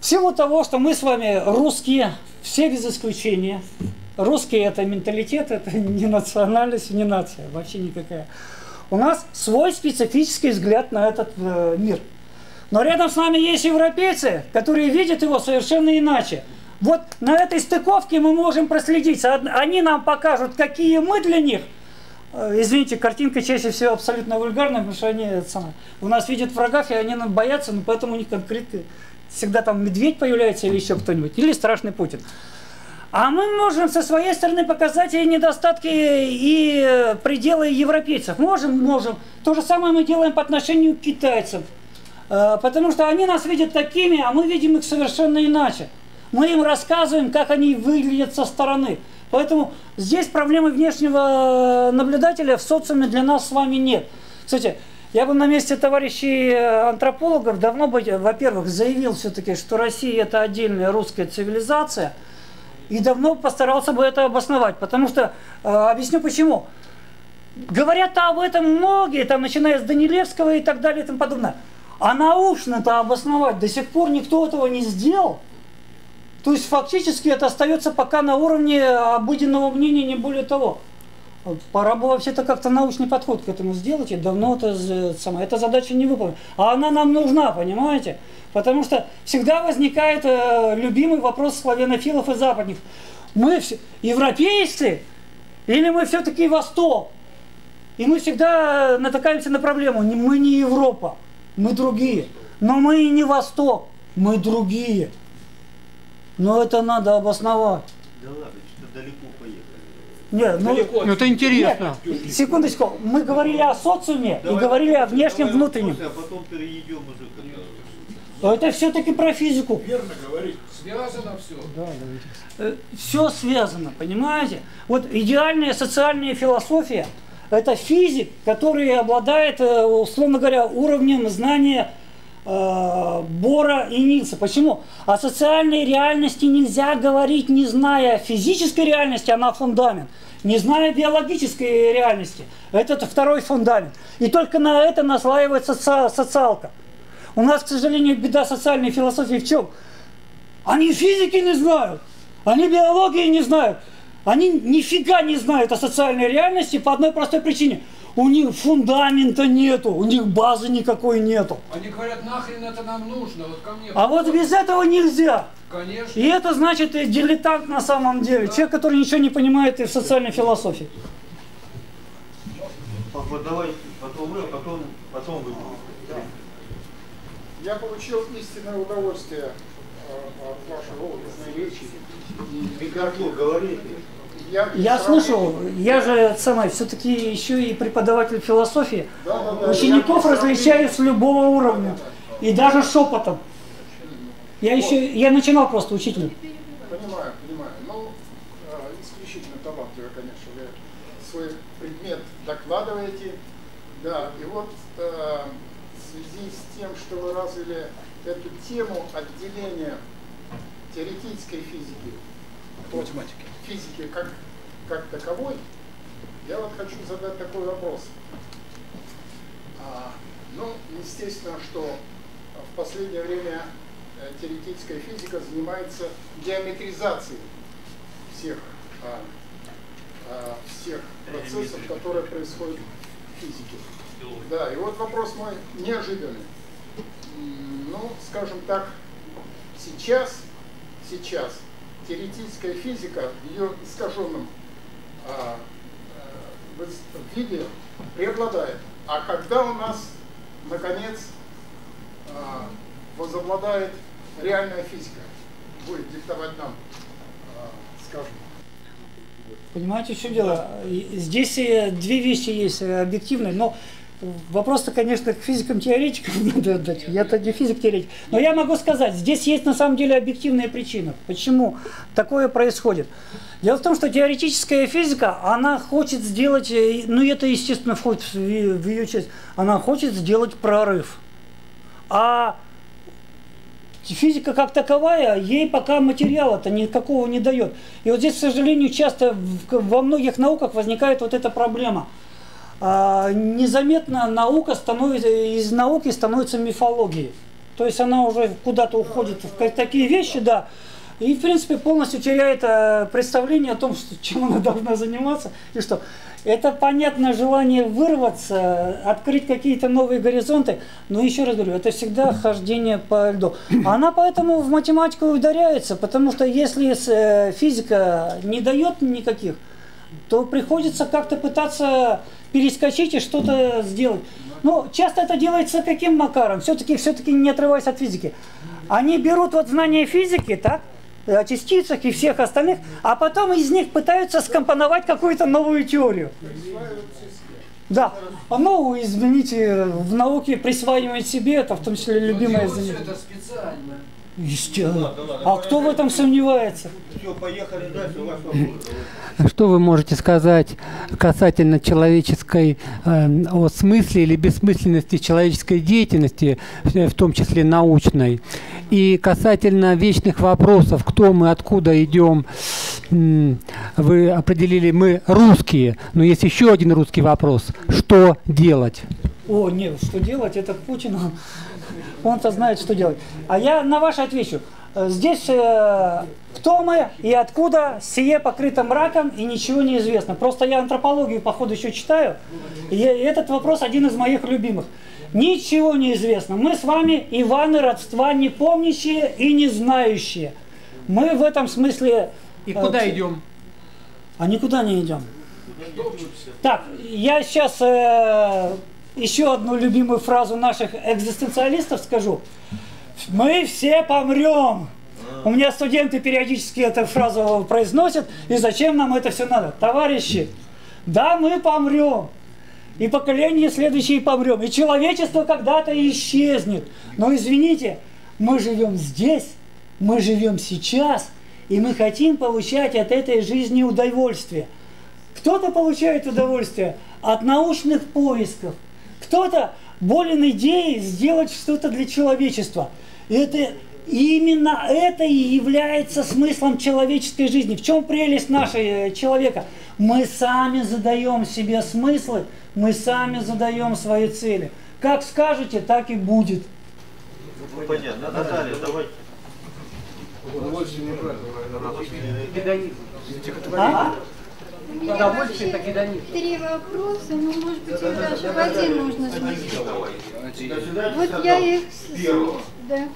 В силу того, что мы с вами русские, все без исключения. Русские это менталитет, это не национальность, не нация, вообще никакая. У нас свой специфический взгляд на этот э, мир. Но рядом с нами есть европейцы, которые видят его совершенно иначе. Вот на этой стыковке мы можем проследить. Они нам покажут, какие мы для них. Э, Извините, картинка чаще всего абсолютно вульгарная, потому что они это самое, у нас видят врагов, и они нам боятся, но поэтому у них конкретно всегда там медведь появляется или еще кто-нибудь, или страшный Путин. А мы можем со своей стороны показать и недостатки, и пределы европейцев. Можем, можем. То же самое мы делаем по отношению к китайцам. Э, Потому что они нас видят такими, а мы видим их совершенно иначе. Мы им рассказываем, как они выглядят со стороны. Поэтому здесь проблемы внешнего наблюдателя в социуме для нас с вами нет. Кстати, я бы на месте товарищей э, антропологов давно бы, э, во-первых, заявил все-таки, что Россия это отдельная русская цивилизация, и давно постарался бы это обосновать. Потому что, э, объясню почему. Говорят об этом многие, там, начиная с Данилевского и так далее и тому подобное. А научно-то обосновать до сих пор никто этого не сделал. То есть фактически это остается пока на уровне обыденного мнения, не более того. Пора бы вообще-то как-то научный подход к этому сделать, и давно это, самое, эта задача не выполнена. А она нам нужна, понимаете? Потому что всегда возникает э, любимый вопрос славянофилов и западников. Мы все европейцы или мы все-таки Восток? И мы всегда натыкаемся на проблему. Мы не Европа, мы другие. Но мы и не Восток, мы другие. Но это надо обосновать. Да ладно, что-то далеко поехали. Нет, ну, Далеко Ну, это интересно. нет, секундочку, мы говорили о социуме и говорили о внешнем, давай внутреннем. вопросы, А потом перейдем уже к этому. Это все-таки про физику. Верно говорит. Связано все. Все связано, понимаете? Вот идеальная социальная философия – это физик, который обладает, э, условно говоря, уровнем знания э, Бора и Нильса. Почему? О социальной реальности нельзя говорить, не зная физической реальности, она фундамент. Не зная биологической реальности. Это второй фундамент. И только на это наслаивается соци социалка. У нас, к сожалению, беда социальной философии в чем? Они физики не знают, они биологии не знают, они нифига не знают о социальной реальности по одной простой причине – у них фундамента нету, у них базы никакой нету. Они говорят, нахрен это нам нужно, вот ко мне. А вот без этого нельзя. Конечно. И это значит и дилетант на самом деле, да. человек, который ничего не понимает и в социальной философии. Вот давай потом вы, а потом, потом вы. Да. Я получил истинное удовольствие э, от вашей образной речи. Микрофон говорите. Я, я слышал, я же самое, все-таки еще и преподаватель философии. Да, да, да, Учеников я различаю с любого уровня. И даже шепотом. Я вот. еще, я начинал просто учителем. Понимаю, понимаю. Ну, э, исключительно талантливо, конечно, вы свой предмет докладываете. Да, и вот э, в связи с тем, что вы развили эту тему отделения теоретической физики математики физики как, как таковой, я вот хочу задать такой вопрос. А, ну, естественно, что в последнее время э, теоретическая физика занимается геометризацией всех, а, а, всех процессов, которые происходят в физике. Да, и вот вопрос мой неожиданный. Ну, скажем так, сейчас, сейчас теоретическая физика в ее искаженном а, а, виде преобладает. А когда у нас, наконец, а, возобладает реальная физика, будет диктовать нам, а, скажем, Понимаете, в дело? Здесь две вещи есть объективные, но Вопрос-то, конечно, к физикам-теоретикам надо отдать. Я-то не физик-теоретик. Но я могу сказать, здесь есть на самом деле объективная причина, почему такое происходит. Дело в том, что теоретическая физика, она хочет сделать, э, ну это естественно входит в ее часть, она хочет сделать прорыв. А физика как таковая, ей пока материала-то никакого не дает. И вот здесь, к сожалению, часто во многих науках возникает вот эта проблема – незаметно наука становится, из науки становится мифологией. То есть она уже куда-то уходит в такие вещи, да, и, в принципе, полностью теряет э, представление о том, что, чем она должна заниматься, и что это понятное желание вырваться, открыть какие-то новые горизонты, но еще раз говорю, это всегда хождение по льду. Она поэтому в математику ударяется, потому что если э, физика не дает никаких, то приходится как-то пытаться перескочить и что-то сделать. Но часто это делается каким макаром? Все-таки все, -таки, не отрываясь от физики. Они берут вот знания физики, так, о частицах и всех остальных, а потом из них пытаются скомпоновать какую-то новую теорию. Да. Ну, извините, в науке присваивать себе, это в том числе любимое занятие. Это специально. Естественно. А кто в этом сомневается? Все, поехали дальше. Что вы можете сказать касательно человеческой, э, о смысле или бессмысленности человеческой деятельности, в том числе научной? И касательно вечных вопросов, кто мы, откуда идем, вы определили, мы русские, но есть еще один русский вопрос. Что делать? О, нет, что делать, это к Путину он-то знает, что делать. А я на ваше отвечу. Э, здесь э, кто мы и откуда сие покрыто мраком и ничего не известно. Просто я антропологию, походу, еще читаю. И этот вопрос один из моих любимых. Ничего не известно. Мы с вами Иваны родства не помнящие и не знающие. Мы в этом смысле... И куда э, идем? А никуда не идем. Так, я сейчас э, еще одну любимую фразу наших экзистенциалистов скажу. Мы все помрем. У меня студенты периодически эту фразу произносят, и зачем нам это все надо? Товарищи, да, мы помрем. И поколение следующее помрем. И человечество когда-то исчезнет. Но извините, мы живем здесь, мы живем сейчас, и мы хотим получать от этой жизни удовольствие. Кто-то получает удовольствие от научных поисков, кто-то болен идеей сделать что-то для человечества. И это именно это и является смыслом человеческой жизни. В чем прелесть нашего э, человека? Мы сами задаем себе смыслы, мы сами задаем свои цели. Как скажете, так и будет. Ну, понятно. Наталья, давайте. А? У меня вообще три вопроса, но может быть их даже в один нужно сместить. Вот я их... Да.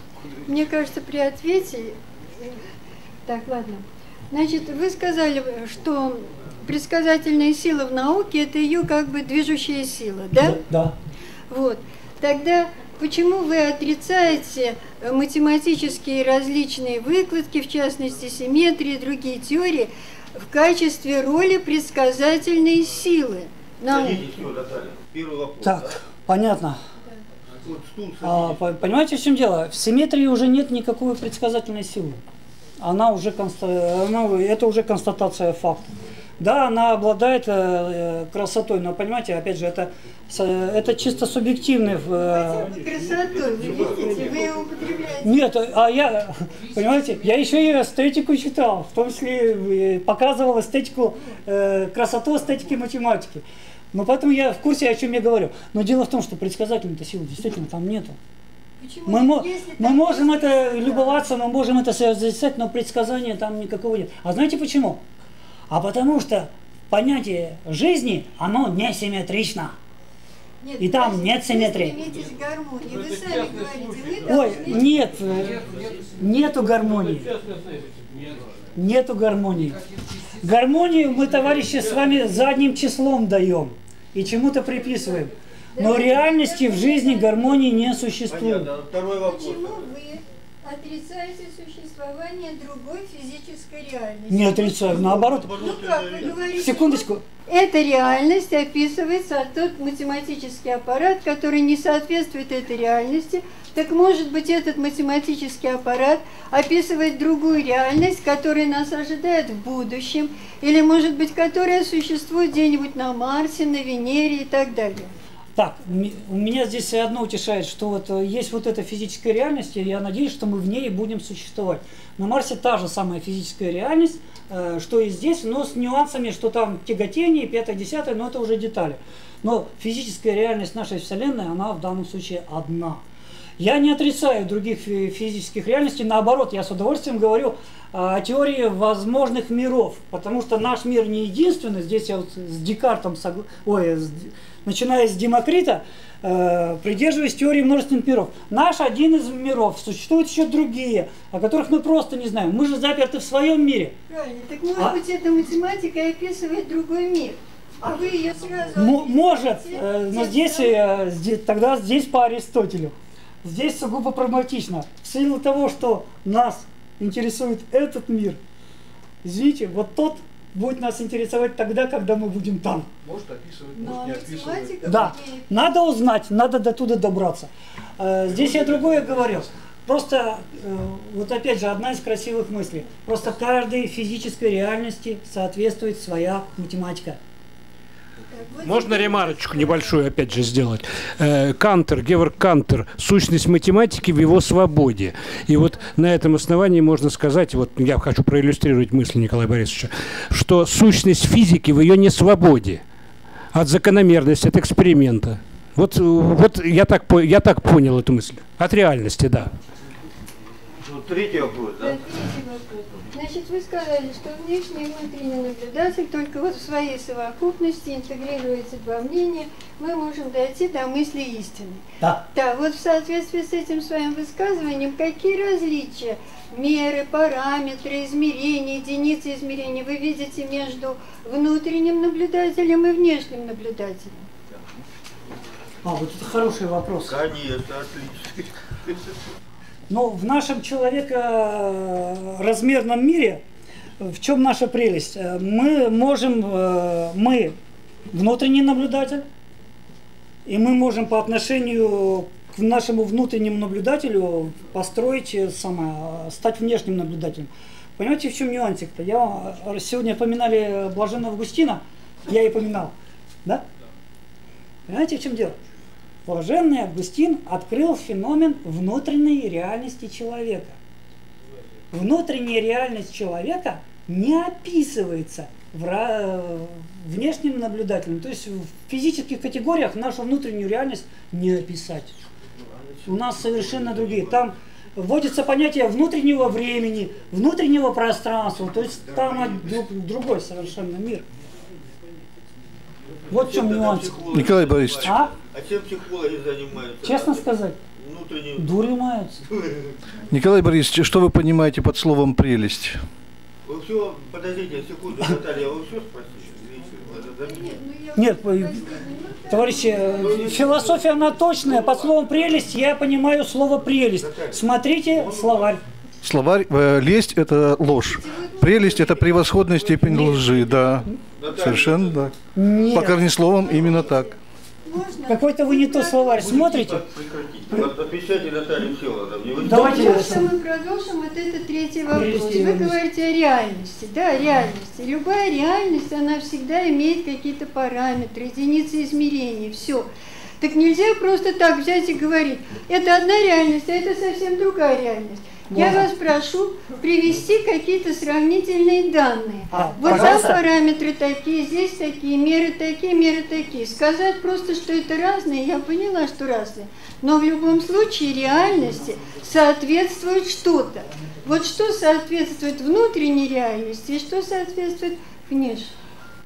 Мне кажется, при ответе... Так, ладно. Значит, вы сказали, что предсказательная сила в науке – это ее как бы движущая сила, да? Да. Вот. Тогда почему вы отрицаете математические различные выкладки, в частности, симметрии, другие теории, в качестве роли предсказательной силы науки? Так, понятно. А, понимаете, в чем дело? В симметрии уже нет никакой предсказательной силы. Она уже конста... она... это уже констатация факта. Да, она обладает э, красотой, но понимаете, опять же, это, это чисто субъективный. Э... Красотой, вы видите, вы ее употребляете. Нет, а я, понимаете, я еще и эстетику читал, в том числе показывал эстетику, э, красоту эстетики математики. Но поэтому я в курсе, о чем я говорю. Но дело в том, что предсказательной-то силы действительно там нету. Почему? Мы, мо мы можем это любоваться, мы можем это зачитать, но предсказания там никакого нет. А знаете почему? А потому что понятие жизни, оно несимметрично. Нет, и там нет симметрии. Вы гармонии. Вы сами говорите, мы Ой, нет, нету гармонии. Нету гармонии. Гармонию мы, товарищи, с вами задним числом даем и чему-то приписываем. Но реальности в жизни гармонии не существует. Понятно. Второй вопрос. Почему вы отрицаете существование другой физической реальности? Не отрицаю, наоборот. Ну как, вы говорите, Секундочку. Эта реальность описывается, а тот математический аппарат, который не соответствует этой реальности, так может быть этот математический аппарат описывает другую реальность, которая нас ожидает в будущем, или может быть которая существует где-нибудь на Марсе, на Венере и так далее. Так, у меня здесь одно утешает, что вот э, есть вот эта физическая реальность, и я надеюсь, что мы в ней будем существовать. На Марсе та же самая физическая реальность, э, что и здесь, но с нюансами, что там тяготение, пятое, десятое, но это уже детали. Но физическая реальность нашей Вселенной, она в данном случае одна. Я не отрицаю других физических реальностей, наоборот, я с удовольствием говорю о теории возможных миров, потому что наш мир не единственный, здесь я вот с Декартом, ой, с начиная с Демокрита, э, придерживаясь теории множественных миров. Наш один из миров, существуют еще другие, о которых мы просто не знаем. Мы же заперты в своем мире. Правильно. Так может а... быть эта математика описывает другой мир. А вы ее сразу... М- может, э, но здесь, э, здесь, тогда здесь по Аристотелю. Здесь сугубо прагматично. В силу того, что нас интересует этот мир, извините, вот тот будет нас интересовать тогда, когда мы будем там. Может описывать, Но может не описывать. Да, надо узнать, надо до туда добраться. Э, здесь я другое говорил. Просто, э, вот опять же, одна из красивых мыслей. Просто каждой физической реальности соответствует своя математика. Можно ремарочку небольшую опять же сделать. Э, Кантер, Геворг Кантер, сущность математики в его свободе. И вот на этом основании можно сказать, вот я хочу проиллюстрировать мысли Николая Борисовича, что сущность физики в ее несвободе от закономерности, от эксперимента. Вот, вот я, так, я так понял эту мысль. От реальности, да. Ну, третий вопрос, да? Вы сказали, что внешний и внутренний наблюдатель только вот в своей совокупности интегрируется два мнения, мы можем дойти до мысли истины. Да. Да, вот в соответствии с этим своим высказыванием, какие различия, меры, параметры, измерения, единицы измерения вы видите между внутренним наблюдателем и внешним наблюдателем? А, вот это хороший вопрос. Конечно, отлично. Но в нашем человекоразмерном мире, в чем наша прелесть? Мы можем, мы внутренний наблюдатель, и мы можем по отношению к нашему внутреннему наблюдателю построить самое, стать внешним наблюдателем. Понимаете, в чем нюансик-то? Я сегодня поминали Блаженного Августина, я и поминал, да? Понимаете, в чем дело? Блаженный Августин открыл феномен внутренней реальности человека. Внутренняя реальность человека не описывается в внешним наблюдателем. То есть в физических категориях нашу внутреннюю реальность не описать. У нас совершенно другие. Там вводится понятие внутреннего времени, внутреннего пространства. То есть там другой совершенно мир. Вот в чем нюанс. Николай Борисович. А? а чем психологи занимаются? Честно сказать. Внутренним... Дурью маются. Николай Борисович, что вы понимаете под словом прелесть? Вы все, подождите секунду, Наталья, вы все спросили? Нет, товарищи, ну, философия она точная. Под словом прелесть я понимаю слово прелесть. Смотрите словарь. Словарь, э, лесть – это ложь. Прелесть – это превосходная степень лжи, да. Совершенно да. Нет. По корнесловам именно так. Какой-то вы не то словарь смотрите. Отвечайте Наталья Всеволодовна. Давайте мы продолжим вот этот третий вопрос. Вы говорите о реальности. Да, реальности. Любая реальность, она всегда имеет какие-то параметры, единицы измерений, все. Так нельзя просто так взять и говорить, это одна реальность, а это совсем другая реальность. Я вас прошу привести какие-то сравнительные данные. А, вот пожалуйста. там параметры такие, здесь такие, меры такие, меры такие. Сказать просто, что это разные, я поняла, что разные. Но в любом случае реальности соответствует что-то. Вот что соответствует внутренней реальности и что соответствует внешней.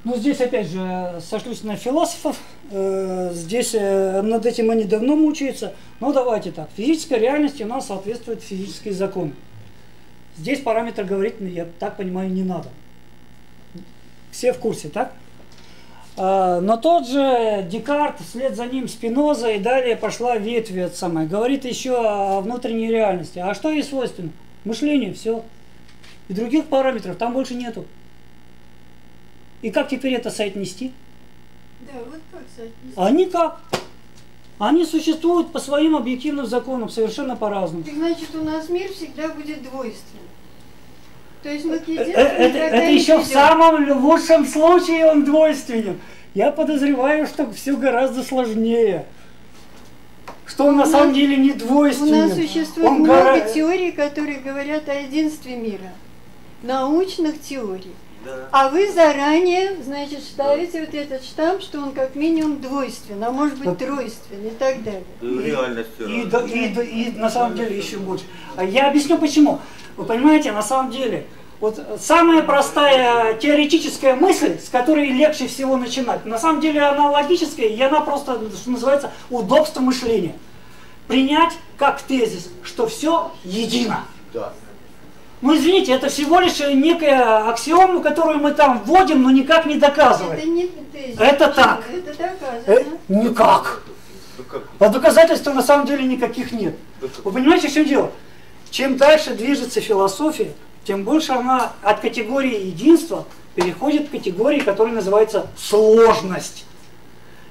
Ну, здесь, опять же, сошлюсь на философов. Э, здесь э, над этим они давно мучаются. Но давайте так. Физическая реальность у нас соответствует физический закон. Здесь параметр говорить, я так понимаю, не надо. Все в курсе, так? Э, но тот же Декарт, вслед за ним Спиноза и далее пошла ветвь от самой. Говорит еще о внутренней реальности. А что ей свойственно? Мышление, все. И других параметров там больше нету. И как теперь это соотнести? Да, вот как соотнести? А никак. Они существуют по своим объективным законам, совершенно по-разному. Значит, у нас мир всегда будет двойственным. То есть мы к э, это, это, это еще в самом лучшем случае он двойственен. Я подозреваю, что все гораздо сложнее. Что он у на нас, самом деле не двойственен. У нас существует он много гора... теорий, которые говорят о единстве мира. Научных теорий. А вы заранее, значит, ставите вот этот штамп, что он как минимум двойствен, а может быть тройствен и так далее. Реальность. И, и, и, и на самом деле еще больше. А я объясню почему. Вы понимаете, на самом деле, вот самая простая теоретическая мысль, с которой легче всего начинать, на самом деле она логическая, и она просто, что называется, удобство мышления. Принять как тезис, что все едино. Да. Ну, извините, это всего лишь некая аксиома, которую мы там вводим, но никак не доказываем. Это не тезис. Это так. Это доказано. Э, никак. А доказательств на самом деле никаких нет. Вы понимаете, в чем дело? Чем дальше движется философия, тем больше она от категории единства переходит к категории, которая называется сложность.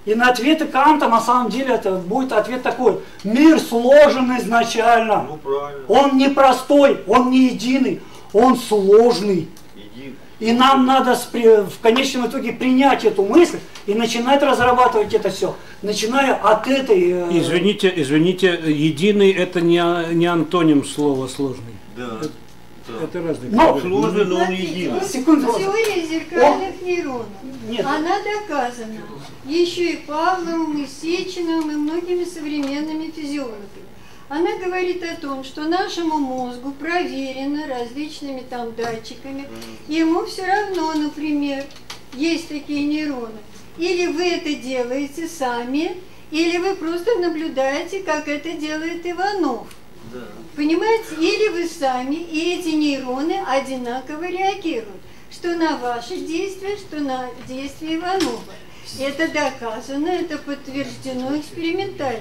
И на ответы Канта на самом деле это будет ответ такой. Мир сложен изначально. Ну, правильно. Он не простой, он не единый, он сложный. И нам надо в конечном итоге принять эту мысль и начинать разрабатывать это все, начиная от этой... Э, извините, извините, единый это не, не антоним слова сложный. Да. Это, это разные. Но, сложный, но он единый. Секунду. Теория зеркальных нейронов. Нет. Она доказана еще и Павловым, и Сечиным, и многими современными физиологами. Она говорит о том, что нашему мозгу проверено различными там датчиками, ему все равно, например, есть такие нейроны. Или вы это делаете сами, или вы просто наблюдаете, как это делает Иванов. Да. Понимаете? Или вы сами, и эти нейроны одинаково реагируют. Что на ваши действия, что на действия Иванова. Это доказано, это подтверждено экспериментально.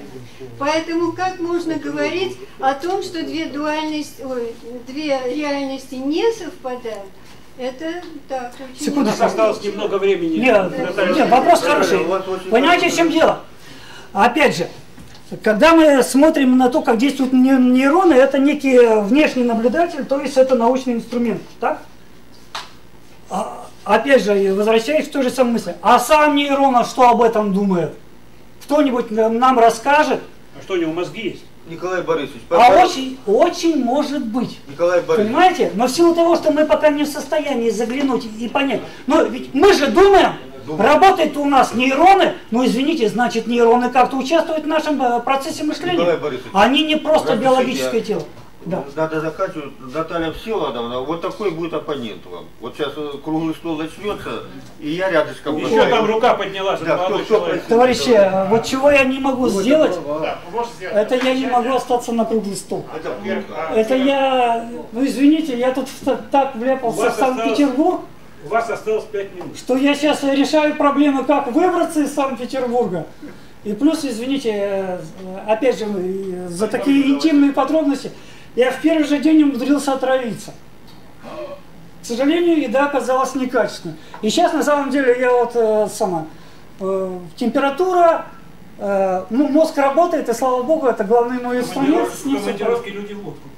Поэтому как можно говорить о том, что две дуальности, ой, две реальности не совпадают? Это так, очень Секунду, осталось немного времени. Нет, да. нет вопрос хороший. Понимаете, в чем дело? Опять же, когда мы смотрим на то, как действуют нейроны, это некий внешний наблюдатель, то есть это научный инструмент, так? А, опять же, возвращаясь к той же самой мысли, а сам нейрон что об этом думает? кто-нибудь нам расскажет. А что у него мозги есть? Николай Борисович, А очень, очень может быть. Николай Борисович. Понимаете? Но в силу того, что мы пока не в состоянии заглянуть и понять. Но ведь мы же думаем, Работают у нас нейроны, ну извините, значит нейроны как-то участвуют в нашем э, процессе мышления. Николай Борисович, Они не просто разрешите, биологическое я- тело. Да. Надо заканчивать. Наталья Всеволодовна, вот такой будет оппонент вам. Вот сейчас э, круглый стол начнется, и я рядышком... Еще там рука поднялась, Да, кто- кто человек. Товарищи, э, вот чего я не могу сделать, Да, это я не могу остаться на круглый стол. Это. А, Это я, ну извините, я тут так вляпался в Санкт-Петербург, У вас осталось пять минут. что я сейчас решаю проблемы, как выбраться из Санкт-Петербурга. И плюс, извините, э, опять же, э, за такие интимные подробности, я в первый же день умудрился отравиться. К сожалению, еда оказалась некачественной. И сейчас, на самом деле, я вот э, сама, э, температура, э, ну, мозг работает, и слава богу, это главный мой инструмент. Всё Командировки люди водку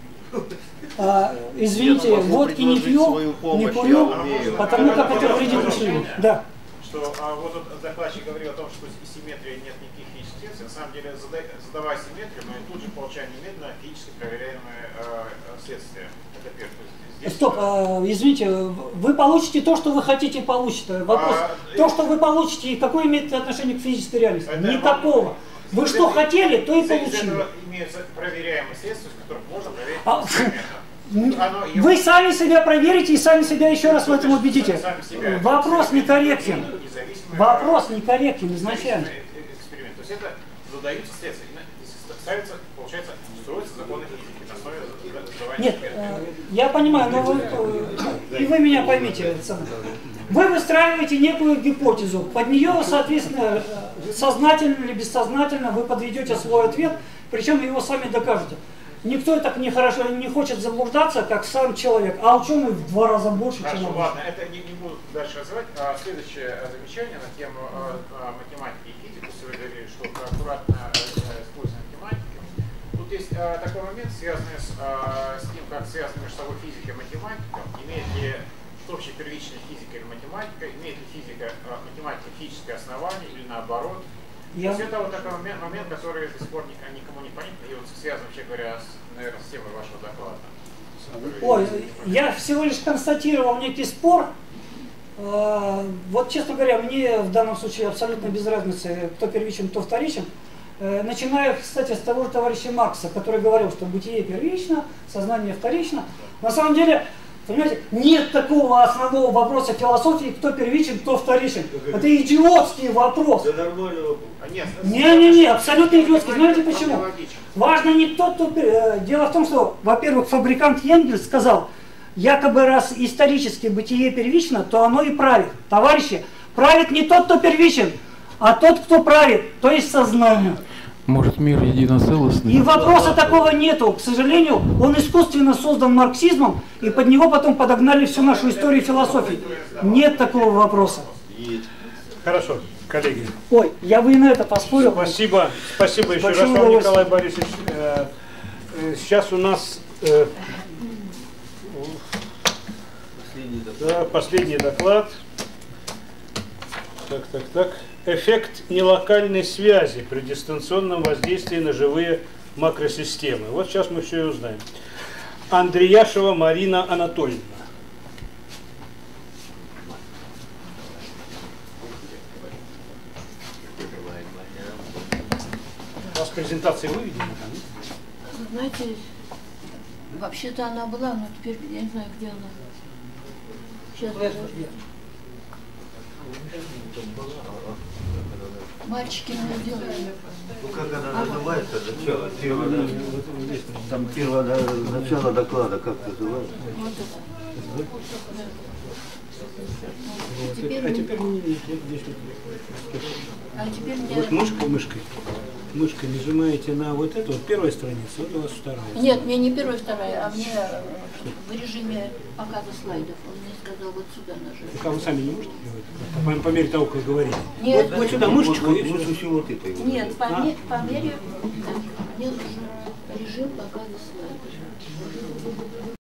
а, извините, могу водки не пью, не курю, потому как это вредит мышлению. Да. что а, вот тут докладчик говорил о том, что из симметрии нет никаких физических следствий. На самом деле, зада- задавая симметрию, мы тут же получаем немедленно физически проверяемые э, э, следствия. Это первое. Здесь, Стоп, э, а, извините, вы получите то, что вы хотите получить. Вопрос, А, то, что вы получите, какое имеет отношение к физической реальности? Это Никакого. Вы из что хотели, то и из- Из получили. этого имеются проверяемые следствия, с которых можно проверить А, Вы сами себя проверите и сами себя еще раз в этом убедите. Вопрос некорректен. Вопрос некорректен изначально. То есть это задаются следствия. Ставится, получается, строятся законы физики на основе за- задавания Нет, э, я понимаю, но вы, э, и вы меня поймите. Александр. Вы выстраиваете некую гипотезу, под нее, соответственно, э, сознательно или бессознательно вы подведете свой ответ, причем его сами докажете. Никто так не, хорошо, не хочет заблуждаться, как сам человек, а ученый в два раза больше, чем Хорошо, он. ладно, это не, не буду дальше развивать. А, следующее э, замечание на тему э, э, математики и физики. Вы говорили, что аккуратно э, используем математики. Тут есть э, такой момент, связанный с, э, с тем, как связаны между собой физика и математика. Имеет ли что вообще первичная физика или математика, имеет ли физика, э, математика физическое основание или наоборот. Я- То есть это вот такой момент, момент, который до сих пор ник- никому не понятен, и вот связан, вообще говоря, с, наверное, с темой вашего доклада. Ой, я всего лишь констатировал некий спор. Э, Вот, честно говоря, мне в данном случае абсолютно без разницы, кто первичен, кто вторичен. Э, Начиная, кстати, с того же товарища Макса, который говорил, что бытие первично, сознание вторично. На самом деле, понимаете, нет такого основного вопроса философии, кто первичен, кто вторичен. Это идиотский вопрос. Да нормальный вопрос. А нет, Не-не-не, абсолютно идиотский. Знаете почему? Важно не тот, кто... э, Дело в том, что, во-первых, фабрикант Енгельс сказал, якобы раз исторически бытие первично, то оно и правит. Товарищи, правит не тот, кто первичен, а тот, кто правит, то есть сознание. Может, мир единоцелостный? И вопроса такого нету. К сожалению, он искусственно создан марксизмом, и под него потом подогнали всю нашу историю философии. Нет такого вопроса. Хорошо, коллеги. Ой, я бы и на это поспорил. Спасибо, спасибо еще раз вам. Николай Борисович. Э, э, Сейчас у нас э, да, последний доклад. Так, так, так. Эффект нелокальной связи при дистанционном воздействии на живые макросистемы. Вот сейчас мы все и узнаем. Андреяшева Марина Анатольевна. У вас презентация выведена там? Знаете, вообще-то она была, но теперь я не знаю, где она. Сейчас, подождите. Мальчики не делают. Ну как она называется, начало? Первое, да? Там первое да, начало доклада, как называется? Вот это. Вот, Теперь а теперь не- не- здесь вот. А теперь мне... Вот мышкой, мышкой. Мышкой нажимаете на вот эту, вот первая страница, вот у вас вторая. Нет, мне не первая, вторая, а мне в режиме показа слайдов. Он мне сказал вот сюда нажать. Так, а вы сами не можете делать? По, по мере того, как говорите. Нет. Вот, вот сюда мышечку. Вот, и вот, всего вот это. Нет, по, А? по мере... Мне нужен режим показа слайдов.